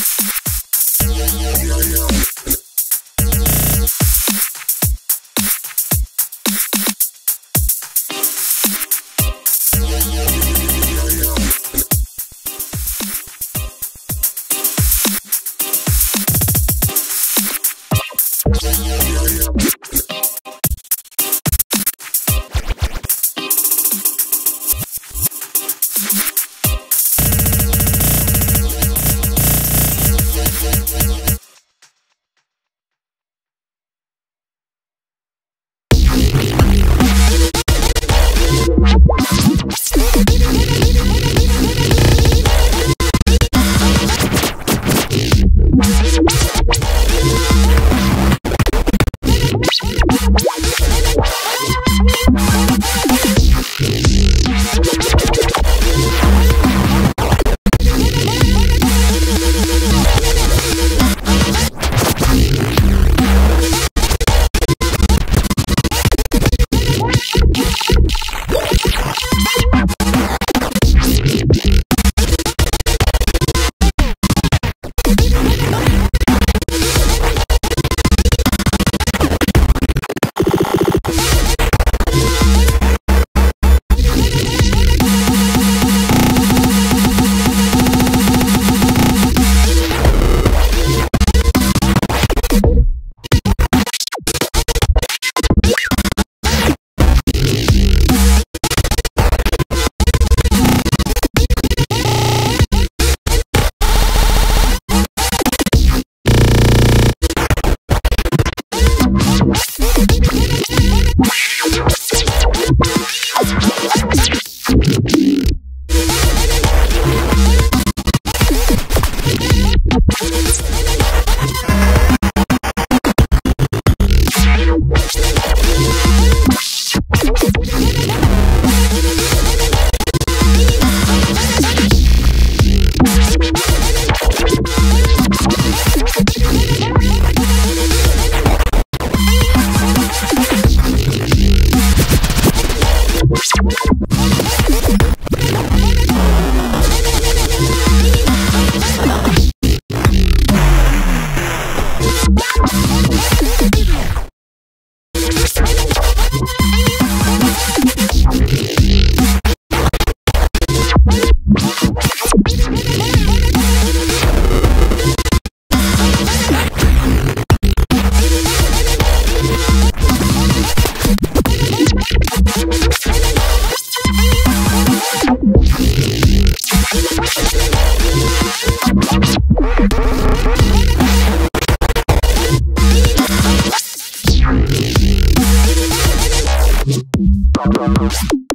Yeah, yeah, yeah. thanks for watching